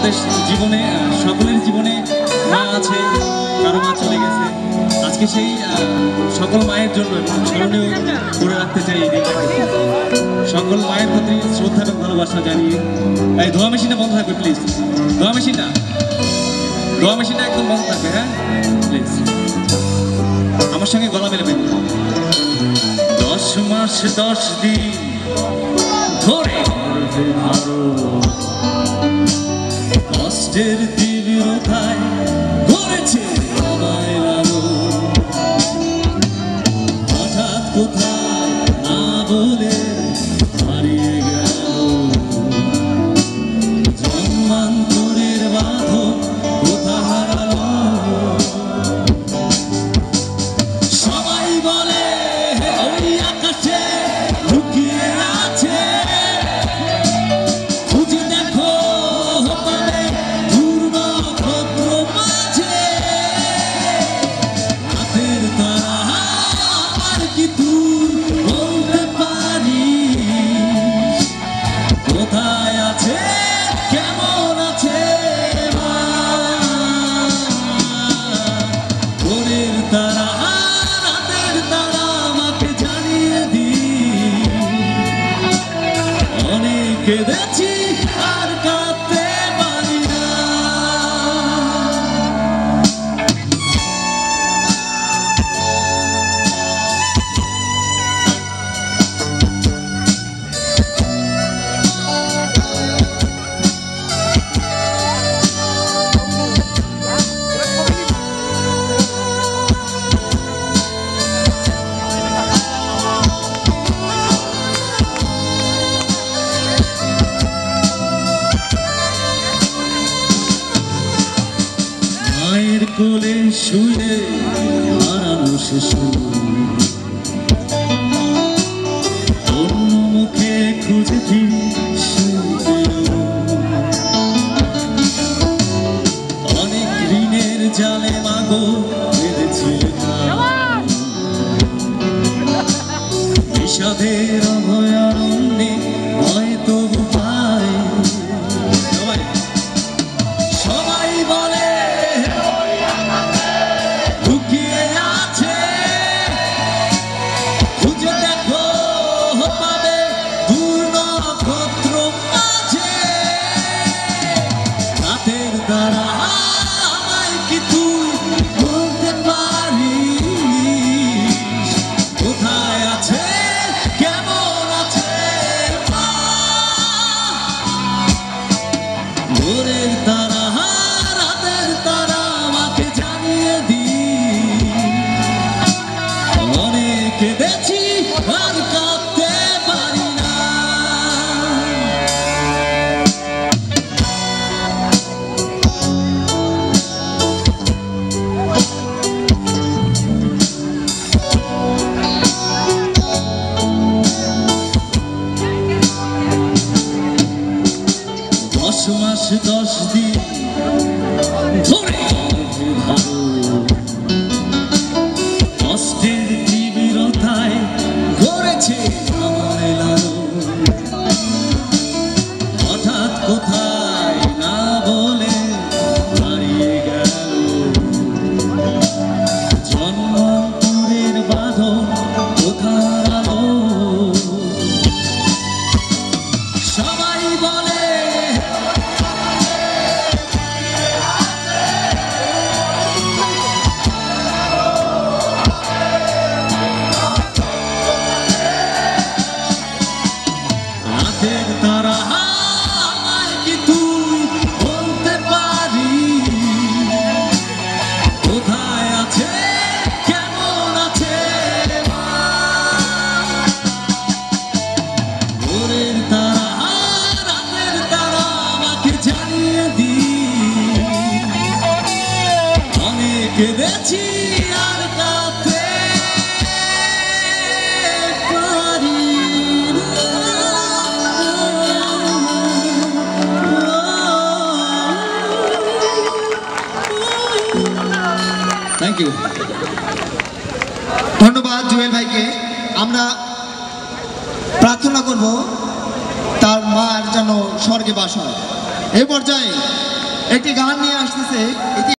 আমাদের জীবনে সকলের জীবনে মা আছে, কারও মা চলে গেছে। আজকে সেই সকল মায়ের জন্য স্মরণীয় করে রাখতে চাই এই সকল মায়ের প্রতি শ্রদ্ধা এবং ভালোবাসা জানিয়ে। এই ধোয়া মেশিনটা বন্ধ থাকবে প্লিজ ধোয়া মেশিনটা? ধোয়া মেশিনটা একদম বন্ধ থাকবে হ্যাঁ? প্লিজ আমার সঙ্গে গলা মেলাবেন। দশ মাস, দশ দিন ধারো কষ্টের তীব্রতায় করেছে আমায় কোথায় না বলে অনেক কেঁদেছি আর মায়ের কোলে শুয়ে হারানো শিশু অন্য মুখে খুঁজে ফিরি অনেক ঋণের জালে মাগো বেঁধেছিল বিষাদের ভোরের তারা দশ মাস দশ দিন ধরে কেঁদেছি ইউ ধন্যবাদ জুয়েল ভাইকে। আমরা প্রার্থনা করব তার মার যেন স্বর্গে বাস হয়। এই পর্যায়ে একটি গান নিয়ে আসতেছে।